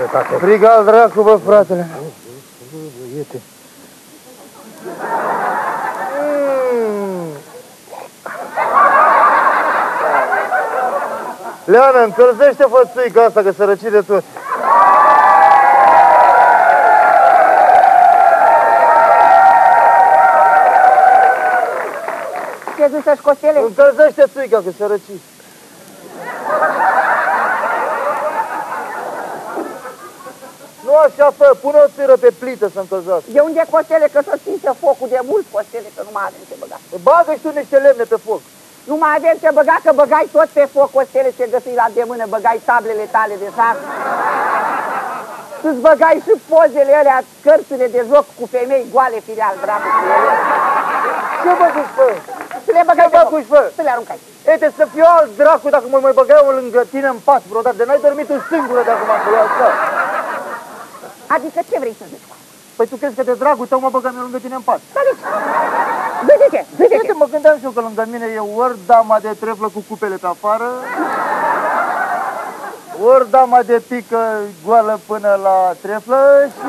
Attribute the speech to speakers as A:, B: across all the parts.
A: dreptate.
B: Frig al dracu, bă, fratele.
A: Iete.
B: Mm. Leana, încălzește fățuica asta, că sărăcit de tot.
C: Ce zici să-și costele?
B: Încălzește țuica, că sărăcit. Nu așa, fă, pune o țără pe plită să încălzească.
C: De unde costele? Că s-o stinsă focul de mult costele, că nu mai avem ce băga.
B: Bagă și tu niște lemne pe foc.
C: Nu mai avem ce băga, că băgai tot pe foc costele ce găsui la de mână, băgai tablele tale de sac. Să-ți băgai și pozele alea, cărțile de joc cu femei goale, filial, dracu cu ele.
B: Ce bă duci, fă?
C: Să le băgai
B: Ce
C: pe
B: bă
C: foc,
B: duci, fă?
C: să le aruncai.
B: Ete, să fiu alt dracu dacă mă mai băgau lângă tine în pat vreodată. De n-ai dormit în singură de acum acolo, așa.
C: Adică ce vrei să zici?
B: Păi tu crezi că de dragul tău mă băgam eu lângă tine în pat?
C: Să zici. Zice ce? Zice
B: Uite,
C: ce?
B: mă gândeam și eu că lângă mine e ori dama de treflă cu cupele pe afară, ori dama de pică goală până la treflă și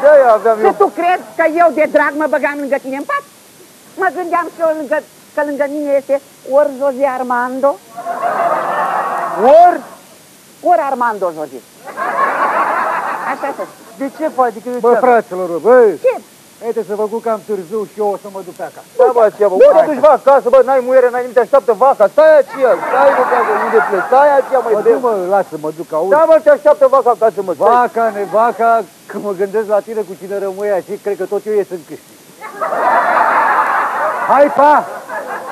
B: de-aia aveam
C: Și
B: eu...
C: tu crezi că eu de drag mă băgam lângă tine în pat? Mă gândeam și eu lângă, că lângă mine este ori Jose Armando,
B: Ori?
C: ori Armando Jose. Așa să
B: De ce faci? Adică eu
A: Bă,
B: ce
A: fraților, bă,
C: Ce?
A: Haide să vă cam târziu și eu o să mă duc pe acasă.
B: Da, bă, aceea, bă, unde duci, bă, acasă, bă, n-ai muiere, n-ai nimic, te așteaptă vaca, stai aceea, stai, bă, bă, unde pleci, stai aceea,
A: Mă
B: mai
A: duc,
B: beu.
A: mă, lasă, mă duc, auzi.
B: Da, mă, te așteaptă vaca acasă, mă, stai.
A: Vaca, nevaca, când mă gândesc la tine cu cine rămâi și cred că tot eu ies în câștig. Hai, pa!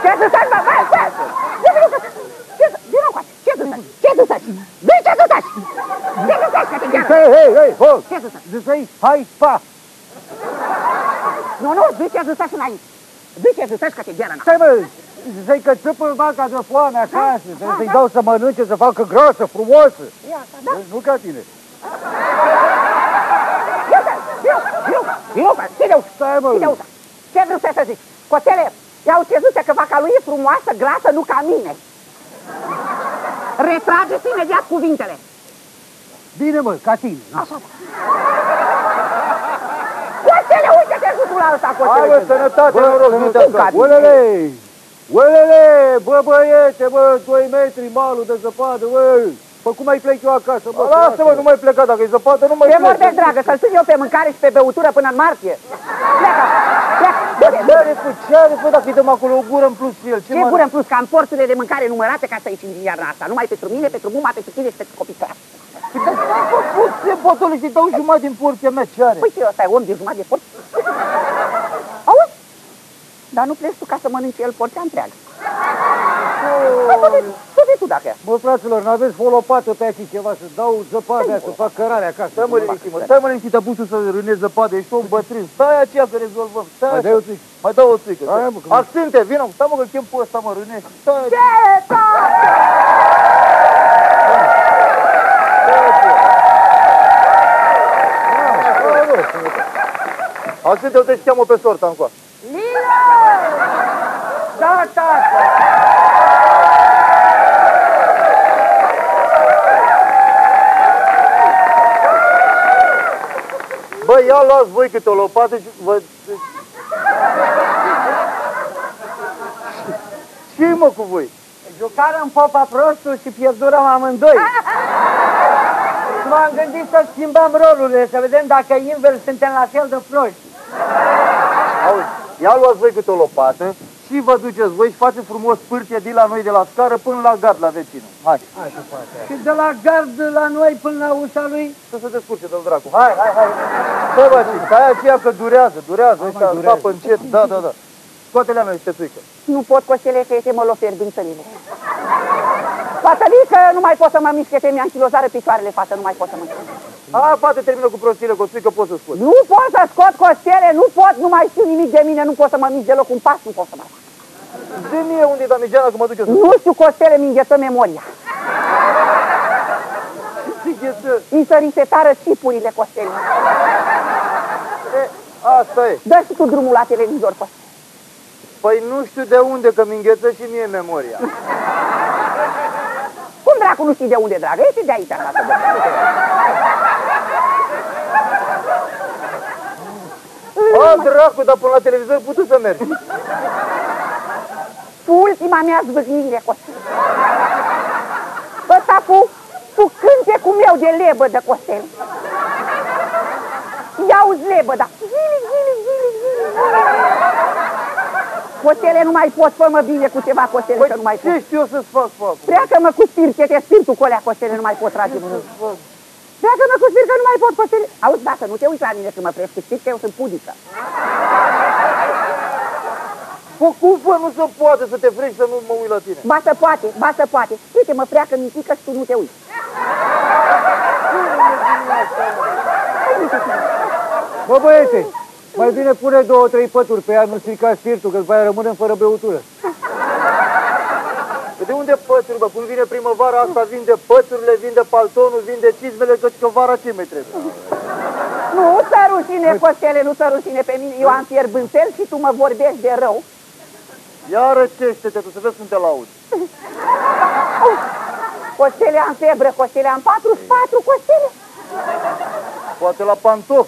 C: Ce să stai, bă, bă, bă! Ce să faci? Ce să... Vino cu Ce să faci? Ce să faci? Vei ce să faci? Ce să faci, că te cheamă?
A: Hei, hei, hei, ho!
C: Ce să faci?
A: Zisei, hai, pa!
C: Nu, nu, zici ce să faci înainte. Zici ce să faci, că te cheamă.
A: Stai, mă, zisei că țâpă vaca de foame acasă,
C: Ha,
A: să-i
C: ha.
A: dau să mănânce, să facă grasă, frumoasă.
C: Ia asta, da.
A: Nu ca tine.
C: Ia asta, vino, vino, vino, ce de
A: Stai, mă.
C: Ce de uita? Ce vrei să zic? Cotele, iau ce zice că vaca lui e frumoasă, grasă, nu ca mine. Retrageți imediat cuvintele.
A: Bine, mă, ca tine.
C: Așa. Cotele, uite-te jucul la ăsta,
B: Hai,
C: Cotele.
B: bă, sănătate, noroc, nu te
C: Ca
B: așa.
C: tine.
A: Olele! Olele! Bă, băiete, bă, 2 metri malul de zăpadă, bă! Bă, cum ai plec eu acasă, bă?
B: Lasă-mă, nu mai pleca, dacă e zăpadă, nu mai
C: Ce
B: plec.
C: vorbesc, dragă, să-l sun eu pe mâncare și pe băutură până în martie? Pleacă, pleacă, du-te,
B: Ce are, fă, ce are, fă, dacă îi dăm acolo o gură în plus și el? Ce,
C: Ce
B: mai-
C: gură în plus, că am porturile de mâncare numărate ca să ieșim din iarna asta. Numai pentru mine, pentru muma, pentru tine și pentru copii tăi.
B: Păi, dar ce-ai făcut? Ce botole și dau jumătate din porția mea, ce are?
C: Păi ce ăsta e om de jumătate de porți? Auzi? Dar nu pleci tu ca să mănânci el porția întreagă. Păi, spune- Spune tu dacă e.
A: Bă, fraților, n-aveți o lopată pe aici ceva să dau zăpadă, să fac cărare acasă.
B: Stai mă liniștit, mă, stai mă liniștit, te-a pus tu să rânezi zăpadă, ești om bătrân, stai aceea că rezolvăm, stai
A: Mai
B: așa.
A: dai o țică.
B: Mai dau o țică.
A: Hai, mă, că mă-
B: Accente, vină, stai mă că-l chem pe ăsta, mă, rânești, stai
C: Ce, tată?
B: Accente, uite și cheamă pe sorta încoa.
C: Lila! Da, tată!
B: Bă, ia luați voi câte o lopată și vă... Ce mă cu voi?
D: Jucară în popa prostul și pierdurăm amândoi. Și m-am gândit să schimbăm rolurile, să vedem dacă invers suntem la fel de proști.
B: Auzi, ia luați voi câte o lopată și vă duceți voi și faceți frumos pârtie de la noi de la scară până la gard la vecinul. Hai,
D: Și de la gard la noi până la ușa lui,
B: să se descurce de dracu. Hai, hai, hai. Stai, bă, și stai aceea că durează, durează. Ăștia scapă încet, da, da, da. Scoate-le mea niște țuică.
C: Nu pot, Costele, că este mă lofer din țările. Fatălică, nu mai pot să mă mișc, că mi-a închilozare picioarele, fată, nu mai pot să mă mișc.
B: A, poate termină cu prostile, cu o țuică poți să scoți.
C: Nu pot să scot costele, nu pot, nu mai știu nimic de mine, nu pot să mă mișc deloc un pas, nu pot să mă fac.
B: De mie unde e Damigeana că mă duc eu să
C: Nu știu, costele mi îngheță memoria.
B: zic este...
C: Mi se risetară chipurile costele.
B: E, asta e.
C: Dă și tu drumul la televizor, costele.
B: Păi nu știu de unde, că mi îngheță și mie memoria.
C: Cum dracu nu știi de unde, dragă? Ești de aici acasă,
B: A, dracu, dar până la televizor putu să mergi.
C: Ultima mea zvâgnire, Costel. Ăsta cu, cu cântecul meu de lebă de Costel. Ia-uzi lebă, da. Zili, zili, zili, zili. Costele, nu mai pot, fă-mă bine cu ceva, Costele,
B: Păi
C: că nu mai pot.
B: ce știu eu să-ți fac, fac?
C: Pleacă-mă cu spirchete, spiritul cu alea, Costele, nu mai pot trage mână. Pleacă-mă cu spirit, că nu mai pot, Costele. Auzi, da, să nu te uiți la mine când mă prești cu spirit, că eu sunt pudică.
B: Bă, cum fă nu se poate să te freci să nu mă uit la tine?
C: Ba să poate, ba să poate. Uite, mă freacă mitică și tu nu te uiți.
A: Bă, băiete, mai bine pune două, trei pături pe ea, nu strica spiritul, că după aia rămânem fără beutură.
B: Păi de unde pățuri, bă? Cum vine primăvara asta, vinde pățurile, vinde paltonul, vinde cizmele, că că vara ce mai trebuie?
C: Nu să rușine, Costele, nu să rușine pe mine. Eu am fierbânțel și tu mă vorbești de rău.
B: Ia răcește-te tu, să vezi cum te laud.
C: Costele am febră, Costele am 44, Costele.
B: Poate la pantof.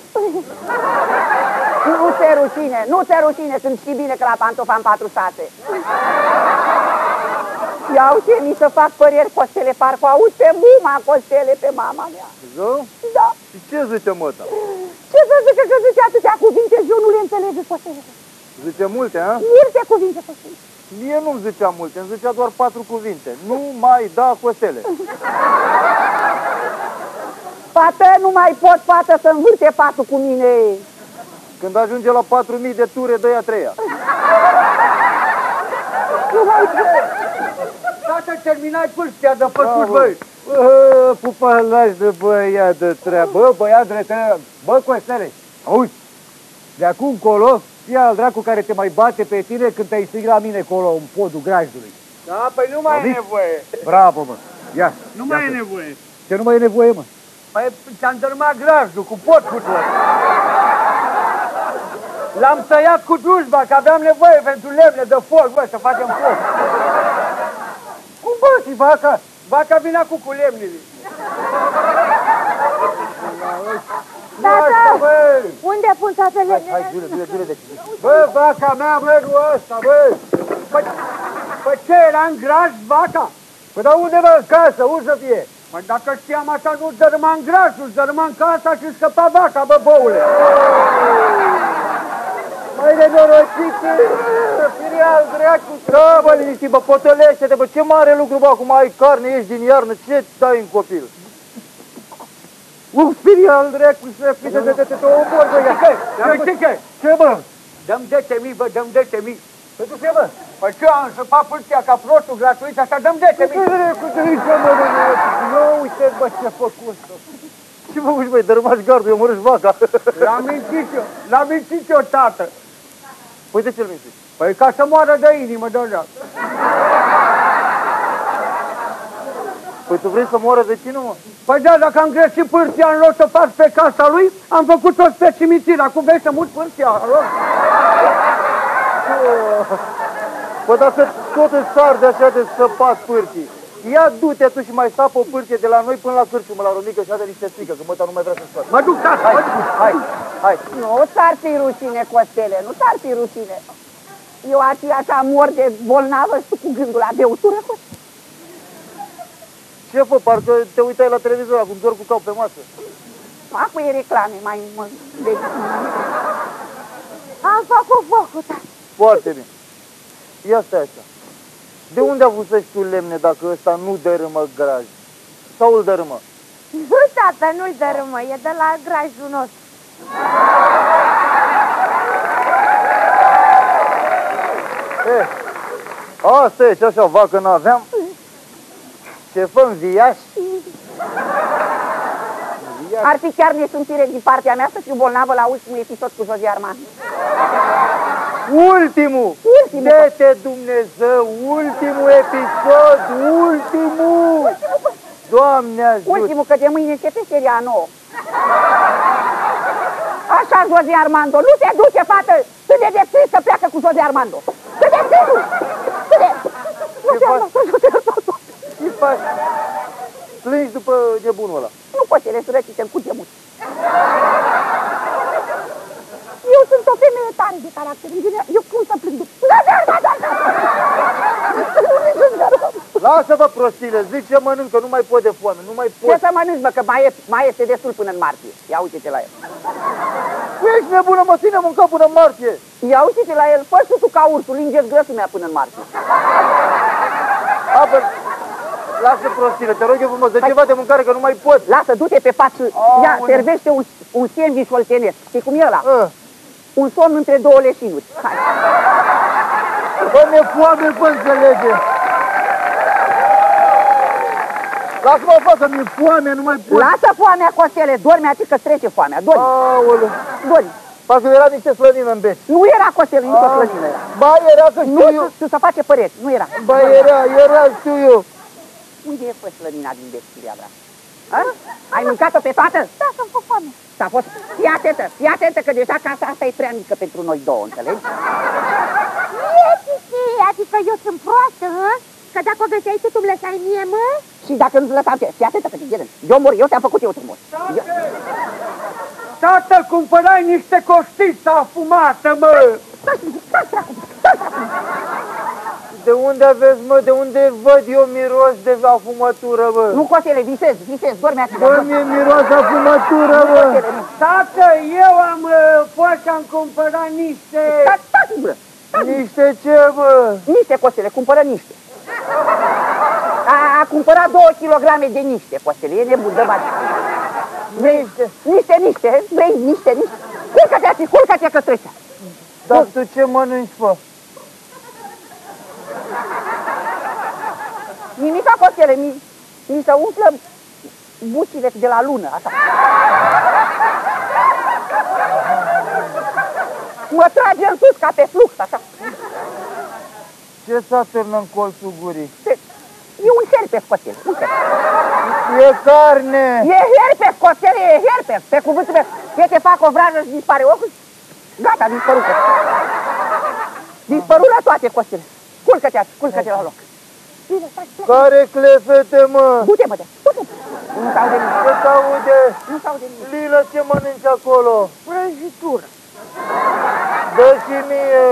C: Nu te rușine, nu te rușine, când știi bine că la pantof am 46. Ia uite, mi să fac păreri, Costele, parcă auzi pe muma, Costele, pe mama mea.
B: Zău?
C: Da.
B: Și ce zice măta?
C: Ce să zică că zice atâtea cuvinte și eu nu le înțelege, Costele.
B: Zice multe, a?
C: Multe cuvinte, Costele.
B: Mie nu-mi zicea multe, îmi zicea doar patru cuvinte. Nu mai da costele.
C: Fată, nu mai pot, fată, să învârte patul cu mine.
B: Când ajunge la 4.000 de ture, dă-i a treia.
C: Nu mai pot.
D: Tată, terminai pârștia de făcut,
A: Bravo.
D: băi.
A: Bă, pupa, lași de băiat de treabă. Bă, băiat de treabă. Bă, Costele, auzi, de acum încolo, fie al dracu care te mai bate pe tine când te-ai strigat la mine acolo în podul grajdului.
D: Da, păi nu mai e
A: Auzi?
D: nevoie.
A: Bravo, mă. Ia,
D: Nu
A: ia
D: mai e
A: să-
D: nevoie.
A: Ce nu mai e nevoie, mă?
D: Păi ți-am dărâmat grajdul cu potcutul L-am tăiat cu drujba, că aveam nevoie pentru lemne de foc, bă, să facem foc.
A: Cum bă, și vaca?
D: Vaca vinea cu cu lemnele.
A: Lasă, bă!
E: Unde pun toate
B: Hai,
E: lemnele?
B: Giule, Giule, Giule, de
A: Bă, vaca mea, bă, nu ăsta, bă!
D: Păi, păi ce, era în graj vaca?
A: Păi dar unde, bă, în casă, unde să fie?
D: Păi dacă știam asta, nu dărâma în grajul, dărâma în casa și scăpa vaca, bă, băule.
A: Mai nenorocite, filial, dracu!
B: Da, bă, liniștit, bă, potălește-te, bă, ce mare lucru, bă, acum ai carne, ești din iarnă, ce dai în copil?
A: Un filial, dracu, să fie de de de te omor, bă, ia!
D: Dar știi ce?
A: Ce, bă?
D: Dăm 10.000, bă, dăm 10.000.
A: Pentru ce, bă?
D: Păi ce, am săpat pârția ca prostul gratuit, așa dăm 10.000.
A: Ce dracu, de aici, mă, bă, Nu, uite, bă, ce a făcut ăsta.
B: Ce mă uiți, băi, dărâmași gardul, eu mărâși vaca.
D: L-am mințit eu, l-am mințit eu, tată.
B: Păi de ce-l minți?
D: Păi ca să moară de inimă, de -o.
B: Păi tu vrei să moară vecinul, mă?
D: Păi da, dacă am greșit pârția în loc să fac pe casa lui, am făcut tot pe cimitir. Acum vrei să mut pârția în loc?
B: Păi dar să tot îți sar de așa de săpat pârtii. Ia du-te tu și mai sapă o pârție de la noi până la cârciumă, la romică și de niște strică, că măta nu mai vrea să scoată.
D: Mă duc, tată,
B: Hai,
D: mă duc.
B: hai, hai.
C: Nu ți-ar fi rușine, Costele, nu ți-ar fi rușine. Eu ați așa mor de bolnavă și tu cu gândul la beutură, Costele.
B: Ce fă, parcă te uitai la televizor acum, doar cu cap pe masă.
C: Acum e reclame, mai mă... De...
E: Am făcut focul, tată.
B: Foarte bine. Ia stai așa. De unde avusești tu lemne dacă ăsta nu dărâmă graj? Sau îl dărâmă?
E: Nu, tată, nu-l dărâmă, e de la grajul nostru.
B: Eh, asta e și așa, vacă n-aveam. Ce fă viaș?
C: Ar fi chiar nesumțire din partea mea să fiu bolnavă la ultimul episod cu Jose Armand.
B: Ultimul!
C: Ultimul.
B: De-te Dumnezeu! Ultimul episod! Ultimul! Doamne ajută!
C: Ultimul, că de mâine începe seria nouă. Așa, Jose Armando, nu te duce, fată! Cât de deprins să pleacă cu Jose Armando! Cât de deprins! Cât de... Jose
B: faci?
C: Armando, Jose Armando!
B: Ce faci? plângi după nebunul ăla.
C: Nu poți ele să răcite cu gemut. Eu sunt o femeie tare de caracter. în general. Eu cum să plâng? Da, da, da, da, da.
B: Lasă-vă prostile, zic ce mănâncă, nu mai pot de foame, nu mai
C: Ce
B: pot.
C: să mănânci, bă, că mai, e, mai este destul până în martie. Ia uite-te la el.
B: Tu ești nebună, mă ține mâncat până în martie.
C: Ia uite-te la el. Fă tu ca ursul, lingeți grăsul mea până în martie.
B: Apă, lasă prostile, te rog eu frumos, de ceva de mâncare, că nu mai pot.
C: Lasă, du-te pe pat și ia,
B: Aoleu.
C: servește un, un sandwich oltenesc. Știi cum e ăla?
B: Ah.
C: Un somn între două leșinuri. Hai.
B: Bă, mi-e foame, bă, înțelege. Lasă-mă, fă, că mi-e foame, nu mai pot.
C: Lasă foamea, Costele, dormi aici că trece foamea, dormi,
B: Aoleu.
C: dormi.
B: Parcă era niște slănină în bec.
C: Nu era Costele, nicio slănină era.
B: Ba, era că
C: Nu,
B: știu eu.
C: să, să face păreți, nu era.
B: Ba, era, era, știu eu.
C: Unde e fost slănina din bestilia mea? A? Ai mâncat-o pe toată?
E: Da, să-mi fac foame.
C: S-a fost... Fii atentă, fii atentă că deja casa asta e prea mică pentru noi două, înțelegi?
E: Ce, adică eu sunt proastă, hă? Că dacă o găseai tu, tu mi lăsai mie, mă?
C: Și dacă nu lăsam ce, fii atentă că te gheren. Eu mor, eu te-am făcut eu frumos. Eu...
D: Tată, cumpărai niște costiță afumată, mă!
B: De unde aveți, mă, de unde văd eu miros de afumătură, bă?
C: Nu, Costele, visez, visez, dormi aici.
B: Bă, mie miros afumătură, bă.
C: Costele, nu.
D: Tată, eu am uh, fost și am cumpărat niște...
C: Stai, stai, singură.
B: Niște ce, bă?
C: Niște, Costele, cumpără niște. A, a cumpărat două kilograme de niște, Costele, e nebun, dă bani. Vrei niște, niște, vrei niște, niște. Culcă-te aici, culcă-te că trece.
B: Dar tu ce mănânci, bă?
C: Nimica, Costele, mi, mi se umflă bucile de la lună, așa. Mă trage în sus ca pe flux, așa.
B: Ce s-a târnă în colțul gurii?
C: E un herpes, Costele, un herpes.
B: E carne!
C: E herpes, Costele, e herpes, pe cuvântul meu. Eu te fac o vrajă și dispare ochul. Gata, dispărut. Dispărut la toate, Costele. Culcă-te aici, culcă-te la loc. Bine, stai, stai.
B: Care clefete, mă?
C: Du-te, mă, de, du-te. Nu s aude nimic,
B: Ce aude?
C: nu s aude nimic.
B: Lila, ce mănânci acolo?
C: Prăjitură.
B: Dă și mie!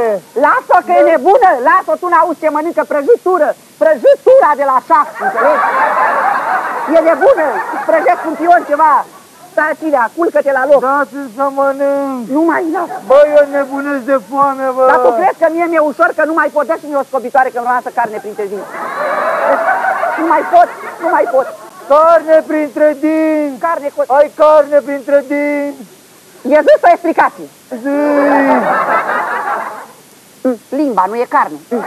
C: Lasă-o că e nebună, lasă-o, tu n-auzi ce mănâncă prăjitură. Prăjitura de la șaf, înțelegi? E nebună, îți prăjesc un pion ceva. Stai, Cilea, culcă-te la loc.
B: Dați-mi să mănânc!
C: Nu mai lasă.
B: Bă, eu nebunesc de foame, bă!
C: Dar tu crezi că mie mi-e ușor că nu mai pot, dă și mie o scobitoare că nu lasă carne printre dinți. Deci, Nu mai pot, nu mai pot.
B: Carne printre dinți!
C: Carne cu...
B: Ai carne printre dinți!
C: E zis o explicație.
B: Zi!
C: Mm, Limba, nu e carne. Mm.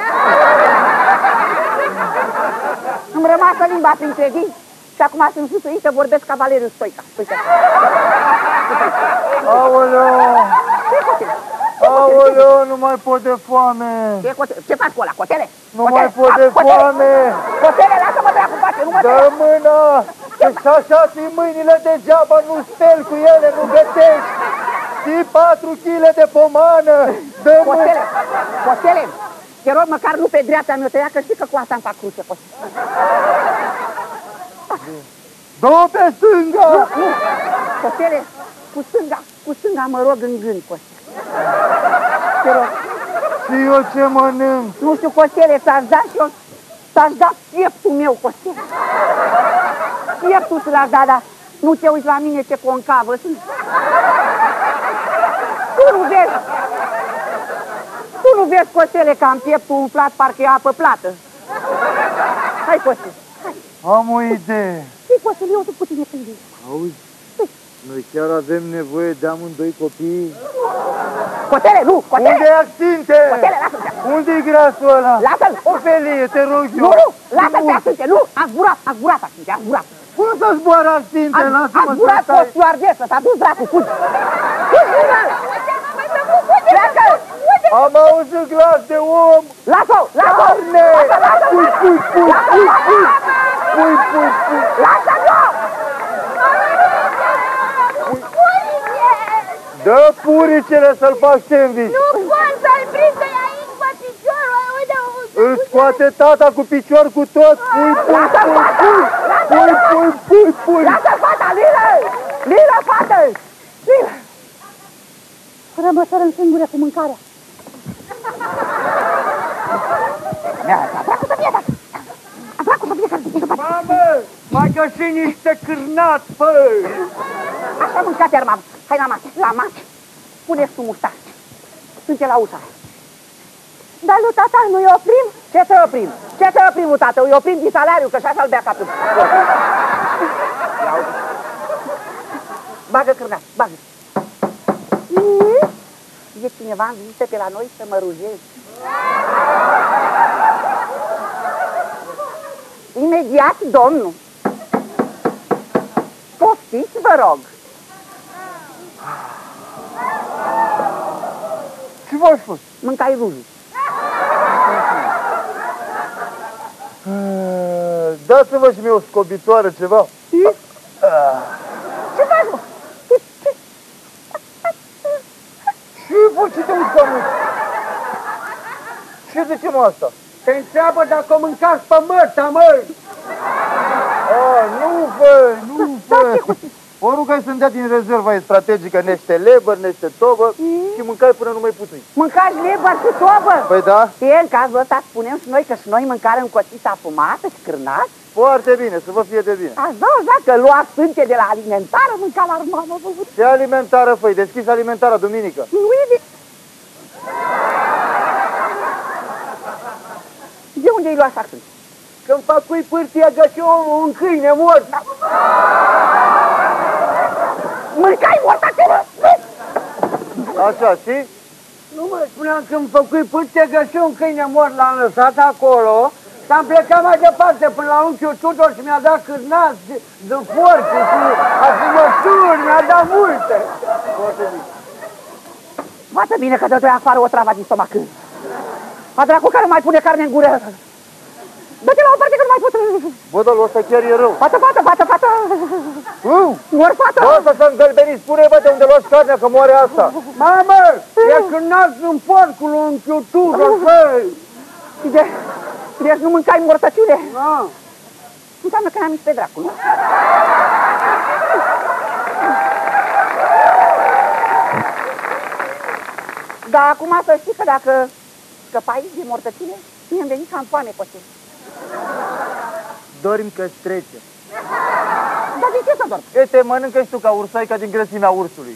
C: Îmi rămasă limba printre dinți și acum sunt susuită, vorbesc ca Valeriu Stoica. Uite.
B: Aoleu!
C: Ce cotele?
B: Aoleu, nu mai pot de foame!
C: Ce, cotele? Ce faci cu ăla, cotele?
B: Nu
C: Cotele?
B: mai pot de
C: Ah, cotele?
B: foame!
C: Cotele, lasă-mă dracu, face, nu mă
B: Dă
C: tăia.
B: mâna! Că și așa ți mâinile degeaba, nu speli cu ele, nu gătești! Ții 4 kg de pomană! Dă mâna!
C: Cotele, cotele, te rog măcar nu pe dreapta mi-o tăia, că știi că cu asta îmi fac cruce, cotele.
B: Dă pe stânga!
C: Nu, Costele, cu stânga, cu stânga mă rog în gând, Costele. Te rog,
B: Și eu ce mănânc?
C: nu știu, Costele, ți-aș da și eu, ți-aș da pieptul meu, Costele. Pieptul ți l-aș da, dar nu te uiți la mine ce concavă sunt. Tu nu vezi, tu nu vezi, Costele, că am pieptul umflat, parcă e apă plată. Hai, Costele, hai,
B: Am o idee.
C: știi, Costele, eu sunt cu tine pe idee.
B: Auzi? Noi chiar avem nevoie de amândoi copii.
C: Costele, nu,
B: Unde
C: Costele,
B: e accinte?
C: Costele, lasă-l,
B: Unde-i grasul ăla?
C: lasă-l,
B: Ofelie, te rog eu.
C: Nu, nu, lasă-te asinte, nu, a zburat, a zburat asinte, a zburat.
B: Cum să zboară accinte?
C: A, a
B: Lasă-mă să
C: zburat cu o
B: stai.
C: stewardesă, s-a dus dracu, fugi. Fugi, Rinal! Pleacă!
B: Am auzit glas de om.
C: Lasă-o, lasă-o!
B: Carne!
C: Lasă, lasă-o!
B: Pui, pui, pui, pui, pui. Pui, pui, pui.
C: Lasă-o!
B: Dă puricele să-l fac sandwich.
E: Nu pot să-l prind că e aici pe piciorul, uite, uite.
B: Îl scoate tata cu picior cu tot. Pui, pui,
C: Lasă-l,
B: pui, pui.
C: lasă-o!
B: Pui, pui, pui, pui!
C: Lasă fata, Lila! Lila, fată! Lila!
E: Rămăsărăm singure cu mâncarea.
C: Ia, dracu să fie, dacă! Dracu să fie, că zice după
D: Mamă, mai găsi niște cârnați, băi!
C: Așa mâncați, iar mamă. Hai la masă, la masă. Puneți tu mustaci. Sunte la ușa.
E: Dar lui tata nu-i oprim?
C: Ce să oprim? Ce să oprim, lui tată? Îi oprim din salariu, că și așa-l bea capul. Ia uite. Bagă cârnați, bagă. E cineva în vizită pe la noi să mă rujezi? Imediat, domnul. Poftiți, vă rog.
B: Ce v-aș fost?
C: Mâncai rujul.
B: Dați-vă și mie o scobitoare, ceva.
C: Ce faci, mă?
B: Ce vă, ce te uiți, mă? Ce zice mă asta?
D: Te întreabă dacă o mâncați pe mărta, măi!
B: A, nu, bă, nu, bă. Poruca să-mi dea din rezerva strategică niște lebări, niște tobă și mâncai până nu mai putui.
C: Mâncați lebar și tobă?
B: Păi da,
C: E, în cazul ăsta spunem și noi că și noi mâncare în cotiță afumată și cârnați.
B: foarte bine, să vă fie de bine.
C: Aș da, da, că luați sânge de la alimentară, mânca la mamă, vă
B: Ce alimentară, făi, deschis alimentarea duminică.
C: Nu e de... De unde ai luat așa sânge?
D: Când fac cui pârtia găsi un, un câine mort.
C: Mâncai morta ce mă?
B: Așa, și?
D: Nu mă, spuneam când făcui pârtia găsi un câine mort, l-am lăsat acolo și am plecat mai departe până la unchiul Tudor și mi-a dat cârnați de, de porci și afumături, mi-a dat multe.
B: Foarte bine.
C: Poate bine că dă afară o travă din stomac. A dracu care mai pune carne în gură. Dă-te la o parte că nu mai pot.
B: Bă, dar ăsta chiar e rău.
C: Fată, fată, fată, fată.
B: Uh,
C: Mor fată.
B: bă, să s-a îngălbenit, spune bă de unde luați carnea, că moare asta.
D: Mamă, e cârnați în porcul unchiul Tudor, băi.
C: De, deci nu mâncai mortăciune?
D: Da.
C: Înseamnă că n-am nici pe dracu, nu? Dar acum să știi că dacă scăpai de mortăciune, mie îmi venit cam foame pe tine.
B: Dormi că trece.
C: Dar de ce să dorm?
B: E, te mănâncă și tu ca ursaica din grăsimea ursului.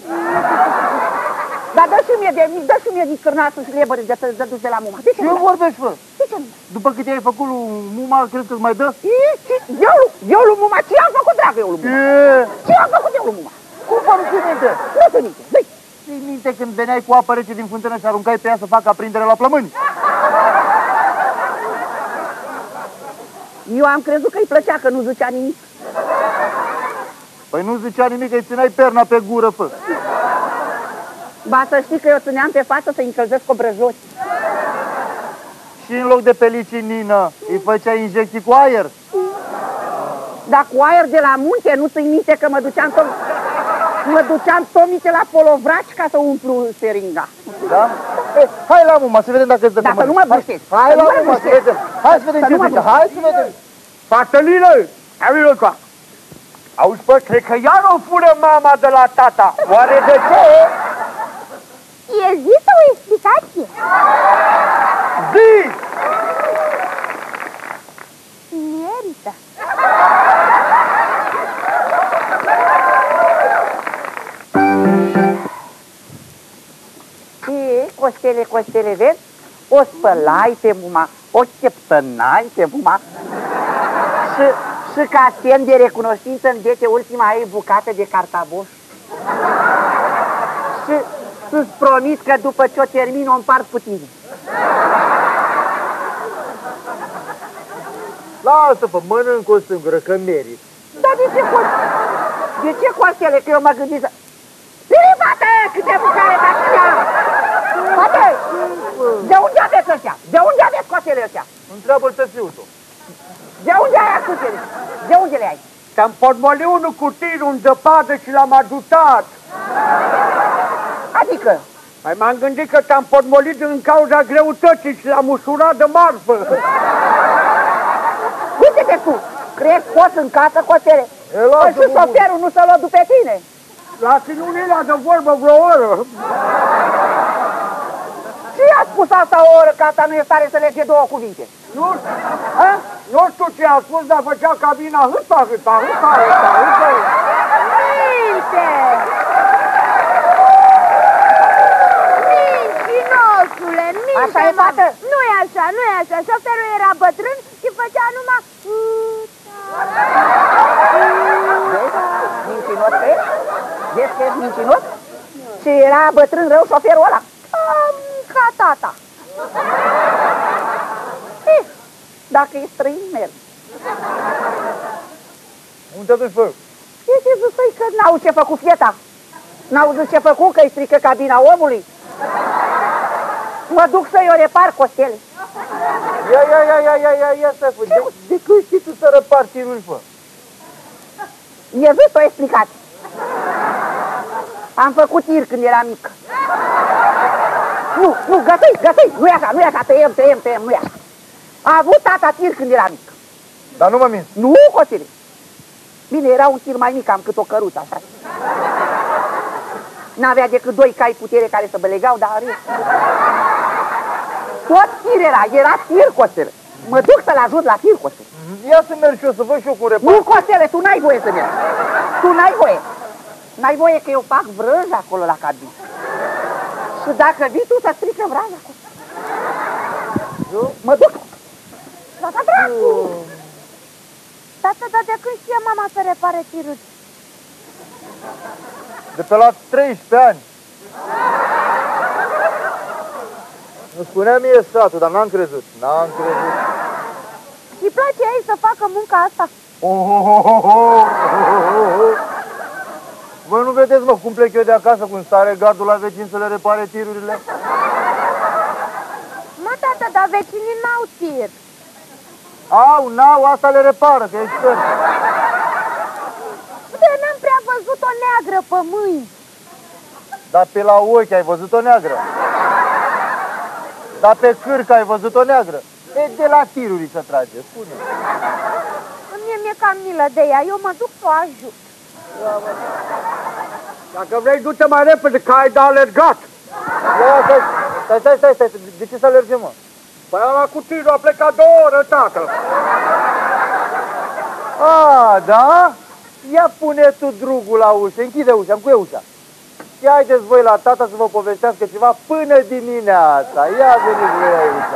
C: Dar dă și mie de mic, dă și mie din cârnasul și lebări de, de, de dus de la muma. De ce
B: Ce
C: nu?
B: vorbești, bă?
C: De ce nu?
B: După cât i-ai făcut lui Muma, crezi că îți mai dă?
C: Ii, ce- Eu, eu lui muma, ce am făcut, dragă, eu lui muma?
B: E,
C: Ce am făcut eu lui muma?
B: cum vă nu ții minte?
C: Nu te minte, dă
B: Ții minte când veneai cu apă rece din fântână și aruncai pe ea să facă aprindere la plămâni?
C: Eu am crezut că îi plăcea, că nu zicea nimic.
B: Păi nu zicea nimic, îi țineai perna pe gură, fă.
C: Ba să știi că eu țineam pe față să-i încălzesc obrăjori.
B: Și în loc de pelicinină, îi făceai injecții cu aer.
C: Dar cu aer de la munte, nu ți minte că mă duceam tot... Mă duceam tomite la polovraci ca să umplu seringa.
B: Da? E, hai la Muma, să vedem dacă îți dă
C: Dacă
B: să
C: nu
B: mănânci.
C: mă buștezi.
B: Hai
C: Să
B: la
C: nu mă
B: Muma, să
C: buștezi.
B: vedem. Hai să vedem
C: Să
B: ce
C: nu mă
B: zice.
C: buștezi.
B: Hai să vedem.
D: Fatelină, auzi cu Auzi, bă, cred că iar o fură mama de la tata. Oare de ce?
E: Există o explicație?
D: Zi!
E: Merită.
C: Costele, costele, vezi? O spălai pe muma, o cheptănai pe muma și, și ca semn de recunoștință în dete ultima ei bucată de cartaboș. Și să-ți promit că după ce o termin o împart cu tine.
B: Lasă, fă, mănânc o singură, că merit.
C: Dar de ce cost... De ce costele? Că eu mă gândesc să... Bine, fată, câte bucare dacă ia! Fată, de unde aveți ăștia? De unde aveți costele ăștia?
B: Întreabă-l pe fiul tău.
C: De unde ai ascuțele? De unde le ai?
D: Te-am pormoli unul cu tirul în zăpadă și l-am ajutat.
C: Adică,
D: Mai m-am gândit că te-am pormolit din cauza greutății și l-am ușurat de marfă.
C: uite-te tu, Crezi poți în casă, Costele?
B: E, lasă,
C: Păi și
B: bubule.
C: șoferul nu să-l adu pe tine.
D: La ținurile de vorbă vreo oră.
C: Și a spus asta o oră, că asta nu e stare să lege două cuvinte.
D: Nu, a? nu știu ce a spus, dar făcea cabina hâta, hâta, hâta, hâta, hâta.
E: Minte! Mincinosule, minte,
C: Așa e,
E: mă.
C: tată?
E: Nu e așa, nu e așa. Șoferul era bătrân și făcea numai...
C: Vezi? Mincinos că e? Vezi că e mincinos? Și era bătrân rău șoferul ăla.
E: Cam ca tata.
C: Eh, Dacă e străin, merg.
B: Unde te duci, bă?
C: Este zis că n-au ce făcut fieta. N-au zis ce făcut, că îi strică cabina omului. Mă duc să-i o repar, Costele.
B: Ia, ia, ia, ia, ia, ia, ia, stai, fă. De, de când știi tu să răpari tiruri, fă?
C: E zis o explicație. Am făcut tir când eram mic. Nu, nu, gătăi, gătăi, nu e așa, nu e așa, tăiem, tăiem, tăiem, nu e așa. A avut tata tir când era mic.
B: Dar nu mă minți.
C: Nu, Costele. Bine, era un tir mai mic, am cât o căruță, așa. N-avea decât doi cai putere care să bălegau, dar are. Tot tir era, era tir, Costele. Mă duc să-l ajut la tir, Costele.
B: Ia să merg și eu, să văd și eu cum repar.
C: Nu, Costele, tu n-ai voie să mergi. Tu n-ai voie. N-ai voie că eu fac vrăjă acolo la cabină. Și dacă vii tu să strică vrăjă acolo. Eu mă duc.
E: Tata dracu! Tata, dar de când știe mama să repare tiruri?
B: De pe la 13 ani. Îmi spunea mie satul, dar n-am crezut. N-am crezut.
E: Și place ei să facă munca asta?
B: Oh, oh, oh, oh, oh, oh, oh. Voi nu vedeți, mă, cum plec eu de acasă, cum stare gardul la vecin să le repare tirurile?
E: Mă, tata, dar vecinii n-au tir.
B: Au, n-au, asta le repară, că e expert.
E: De n-am prea văzut o neagră pe mâini.
B: Dar pe la ochi ai văzut-o neagră. Dar pe cârcă ai văzut-o neagră. E de la tiruri să trage, spune.
E: Mie mi-e cam milă de ea, eu mă duc să o ajut.
D: Dacă vrei, du-te mai repede, că ai de alergat.
B: Ia, stai, stai, stai, stai, stai, de ce să alergem, mă?
D: Păi ăla cu tirul a plecat două ore, tată.
B: A, da? Ia pune tu drugul la ușă, închide ușa, încuie ușa. Ia haideți voi la tata să vă povestească ceva până dimineața. Ia veniți voi aici.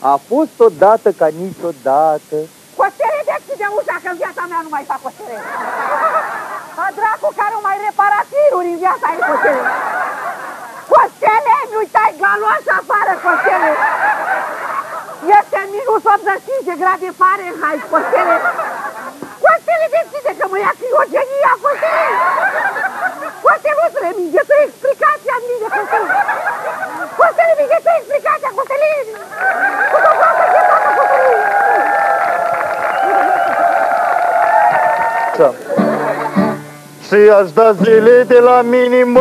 B: A fost odată ca niciodată.
C: Costele, deschide ușa, că în viața mea nu mai fac costele. A dracu care o mai repara tiruri în viața ei, Costele. Costele, nu-i tai galoș afară, Costele. Este minus 85 de grade Fahrenheit, Costele. Costele, deschide că mă ia criogenia, Costele. Costele, nu să minge, tu explicația în mine, Costele. Costele, minge, tu explicația, Costele. Cu tot asta, ce facă, Costele?
B: Și aș da zile de la minimă